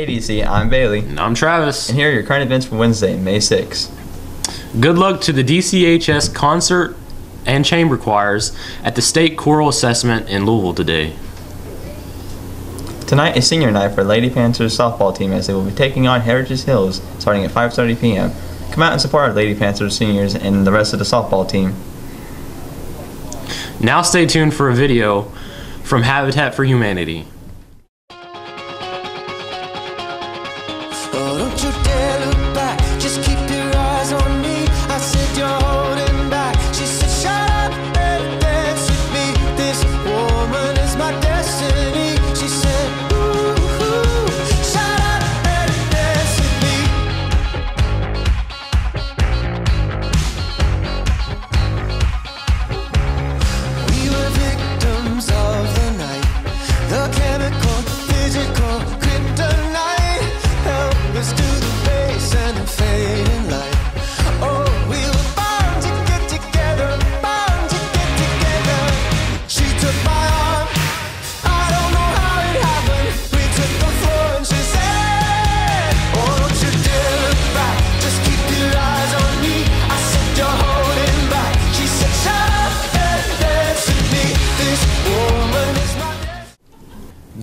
Hey DC, I'm Bailey. And I'm Travis. And here are your current events for Wednesday, May 6th. Good luck to the DCHS concert and chamber choirs at the state choral assessment in Louisville today. Tonight is senior night for Lady Panthers softball team as they will be taking on Heritage Hills starting at 5:30 p.m. Come out and support our Lady Panthers seniors and the rest of the softball team. Now stay tuned for a video from Habitat for Humanity.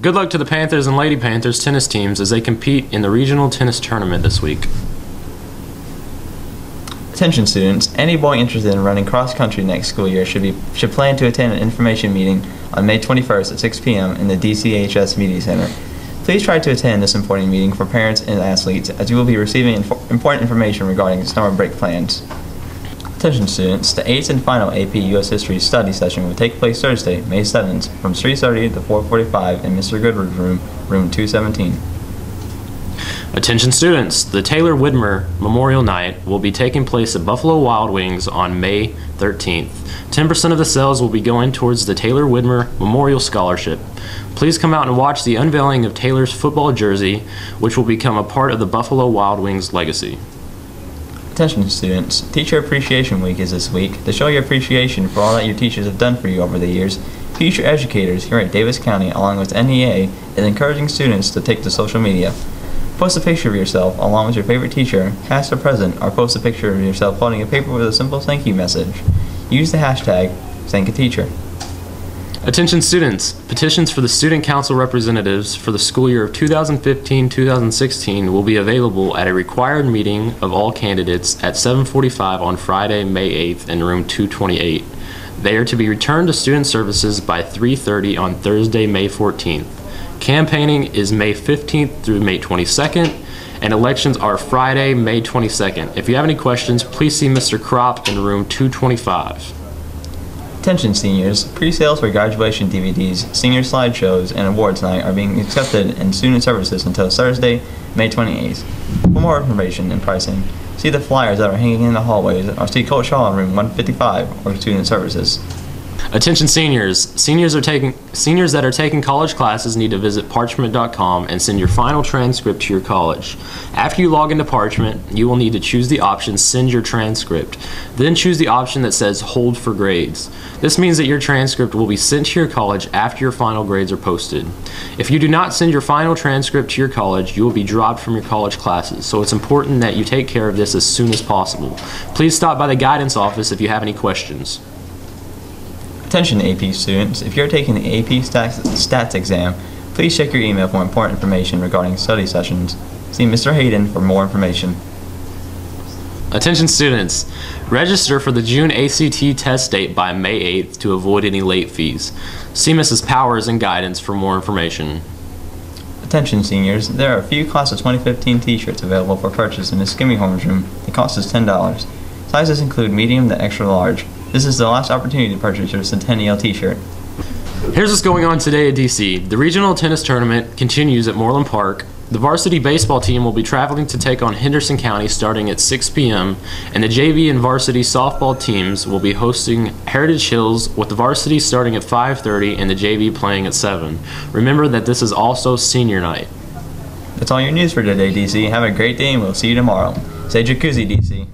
Good luck to the Panthers and Lady Panthers tennis teams as they compete in the regional tennis tournament this week. Attention students, any boy interested in running cross country next school year should be should plan to attend an information meeting on May 21st at 6 p.m. in the DCHS Media Center. Please try to attend this important meeting for parents and athletes as you will be receiving inf- important information regarding summer break plans. Attention students, the eighth and final AP U.S. History study session will take place Thursday, May 7th from 3.30 to 4.45 in Mr. Goodwood's room, room 217. Attention students, the Taylor Widmer Memorial Night will be taking place at Buffalo Wild Wings on May 13th. 10% of the sales will be going towards the Taylor Widmer Memorial Scholarship. Please come out and watch the unveiling of Taylor's football jersey, which will become a part of the Buffalo Wild Wings legacy. Attention students, Teacher Appreciation Week is this week. To show your appreciation for all that your teachers have done for you over the years, future educators here at Daviess County, along with NEA, is encouraging students to take to social media. Post a picture of yourself along with your favorite teacher, past or present, or post a picture of yourself holding a paper with a simple thank you message. Use the hashtag Thank a Teacher. Attention students, petitions for the student council representatives for the school year of 2015-2016 will be available at a required meeting of all candidates at 7:45 on Friday, May 8th in room 228. They are to be returned to student services by 3:30 on Thursday, May 14th. Campaigning is May 15th through May 22nd, and elections are Friday, May 22nd. If you have any questions, please see Mr. Crop in room 225. Attention seniors, pre-sales for graduation DVDs, senior slideshows, and awards night are being accepted in student services until Thursday, May 28th. For more information and pricing, see the flyers that are hanging in the hallways or see Coach Shaw in room 155 or student services. Attention seniors. Seniors are taking seniors that are taking college classes need to visit parchment.com and send your final transcript to your college. After you log into Parchment, you will need to choose the option send your transcript. Then choose the option that says hold for grades. This means that your transcript will be sent to your college after your final grades are posted. If you do not send your final transcript to your college, you will be dropped from your college classes. So it's important that you take care of this as soon as possible. Please stop by the guidance office if you have any questions. Attention AP students, if you're taking the AP stats, stats exam, please check your email for important information regarding study sessions. See Mr. Hayden for more information. Attention students, register for the June ACT test date by May 8th to avoid any late fees. See Mrs. Powers and guidance for more information. Attention seniors, there are a few class of 2015 t-shirts available for purchase in the Skimmy Homes room. The cost is $10. Sizes include medium to extra large. This is the last opportunity to purchase your Centennial t-shirt. Here's what's going on today at DC. The regional tennis tournament continues at Moreland Park. The varsity baseball team will be traveling to take on Henderson County starting at 6 p.m., and the JV and varsity softball teams will be hosting Heritage Hills with the varsity starting at 5:30 and the JV playing at 7. Remember that this is also senior night. That's all your news for today, DC. Have a great day and we'll see you tomorrow. Say jacuzzi, DC.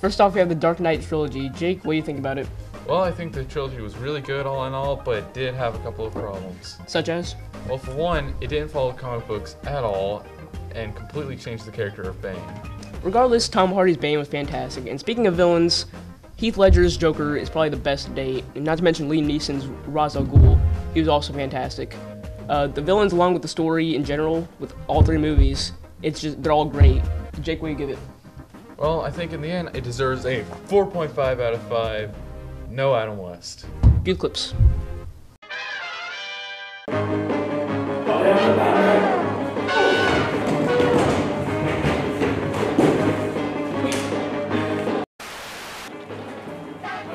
First off, we have the Dark Knight trilogy. Jake, what do you think about it? Well, I think the trilogy was really good all in all, but it did have a couple of problems. Such as? Well, for one, it didn't follow comic books at all and completely changed the character of Bane. Regardless, Tom Hardy's Bane was fantastic. And speaking of villains, Heath Ledger's Joker is probably the best date. Not to mention Liam Neeson's Ra's al Ghul. He was also fantastic. Uh, the villains, along with the story in general, with all three movies, it's just they're all great. Jake, what do you give it? Well, I think in the end, it deserves a 4.5 out of 5. No Adam West. Good clips. I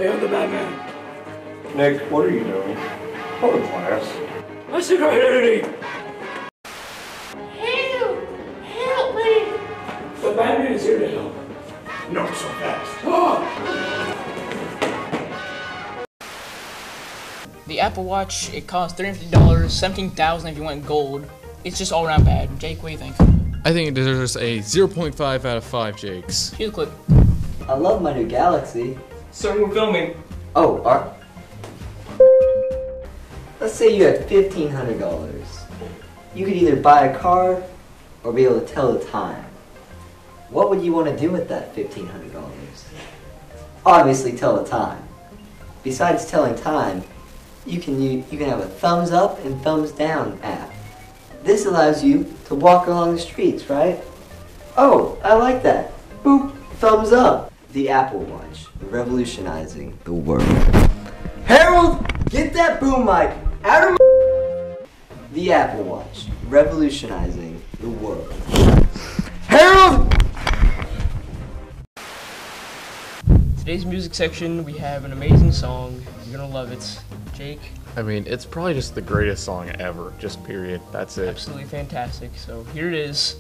am the Batman. Nick, what are you doing? Hold the class. My secret identity. The Apple Watch, it costs $350, 17000 if you want gold. It's just all around bad. Jake, what do you think? I think it deserves a 0.5 out of 5 Jakes. Here's a clip. I love my new Galaxy. Sir, we're filming. Oh, are... Let's say you had fifteen hundred dollars. You could either buy a car or be able to tell the time. What would you want to do with that fifteen hundred dollars? Obviously, tell the time. Besides telling time, you can you, can have a thumbs up and thumbs down app. This allows you to walk along the streets, right? Oh, I like that. Boop, thumbs up. The Apple Watch, revolutionizing the world. Harold, get that boom mic out of my... The Apple Watch, revolutionizing the world. Harold! Today's music section, we have an amazing song. You're gonna love it. Jake, I mean, it's probably just the greatest song ever. Just period. That's it. absolutely fantastic. So here it is.